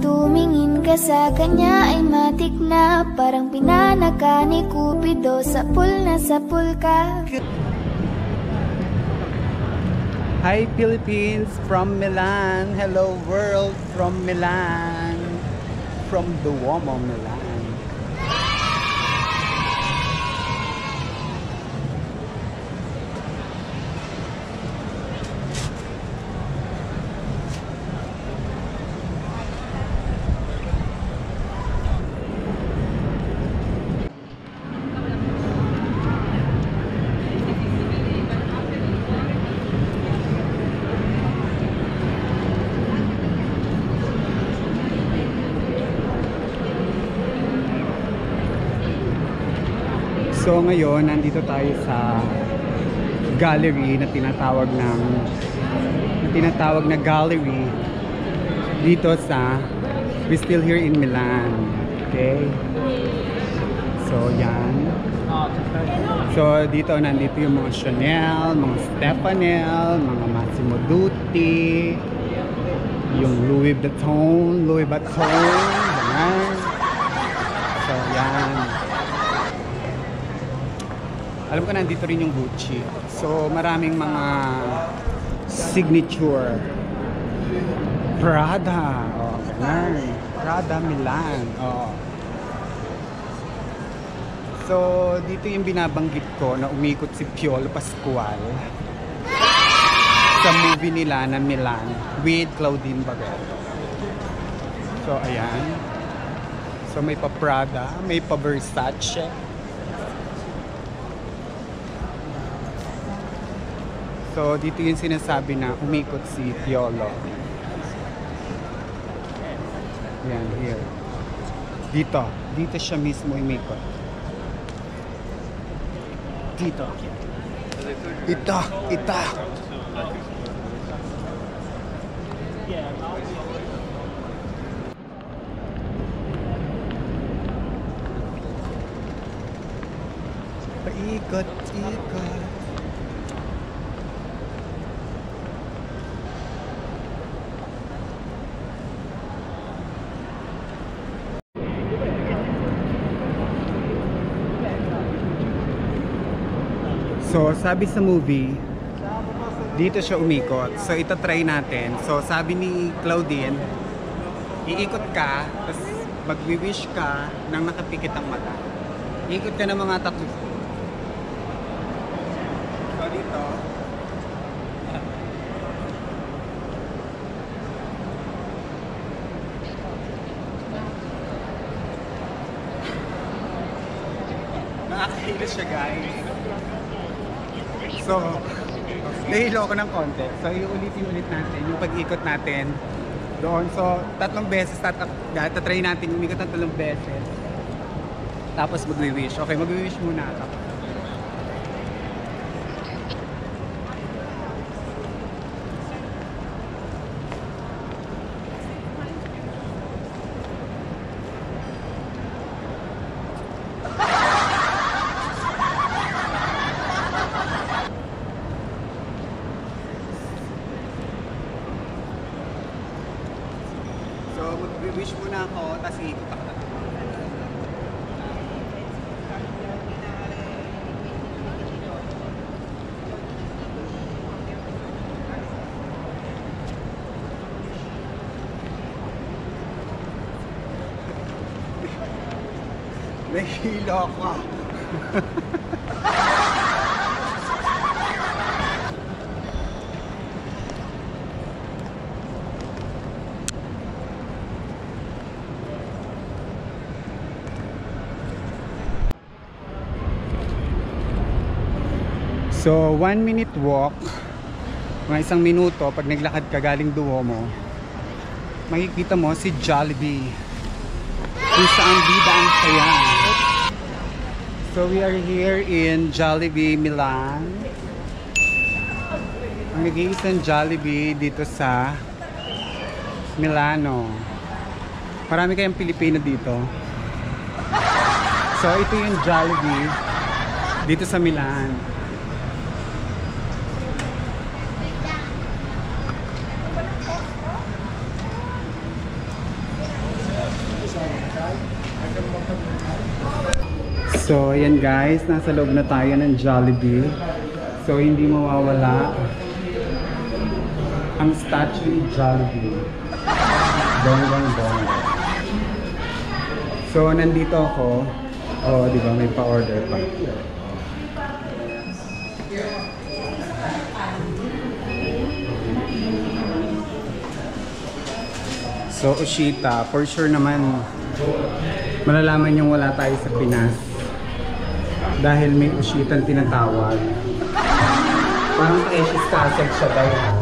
tumingin ka sa kanya ay matik na Parang pinanaka ni Cupido Sa pool na sa pool ka Hi Philippines from Milan. Hello world from Milan. From Duomo, Milan. So ngayon, nandito tayo sa gallery na tinatawag ng na tinatawag na gallery dito sa we still here in Milan. Okay? So yan. So dito nandito yung mga Chanel, mga Stefanel, mga Massimo Dutti, yung Louis Vuitton, Louis Vuitton, ganyan. So yan. Alam ko nandito rin yung Gucci. So maraming mga signature. Prada. Oh, ganun. Prada Milan. Oh. So dito yung binabanggit ko na umikot si Piolo Pascual sa movie nila na Milan with Claudine Barreto. So ayan. So may pa Prada, may pa Versace. So, dito yung sinasabi na umikot si Piolo. Yan, here. Dito. Dito siya mismo umikot. Dito. Ito. Ito. Paikot, ikot. So, sabi sa movie, dito siya umikot. So, ito try natin. So, sabi ni Claudine, iikot ka, tapos magwi-wish ka nang nakapikit ang mata. Iikot ka ng mga tatlo. So, dito, nakakahilis siya guys. So, nahilo ako ng konti. So, iulitin ulit natin yung pag-ikot natin doon. So, tatlong beses, tat tatry natin umikot ng tatlong beses. Tapos magwi-wish. Okay, magwi-wish muna ako. So, mag-wish muna ako, tapos iikot ako. Nahihilo ako. So, one minute walk, mga isang minuto, pag naglakad ka galing Duomo, makikita mo si Jollibee. Kung saan bida ang saya. So, we are here in Jollibee, Milan. Ang nag-iisang Jollibee dito sa Milano. Marami kayong Pilipino dito. So, ito yung Jollibee dito sa Milan. So, ayan guys, nasa loob na tayo ng Jollibee. So, hindi mawawala ang statue ni Jollibee. Bonggang bongga. So, nandito ako. Oh, di ba, may pa-order pa. So, Ushita, for sure naman, malalaman yung wala tayo sa Pinas. Dahil may Ushita tinatawag. Parang Precious Castle siya daw.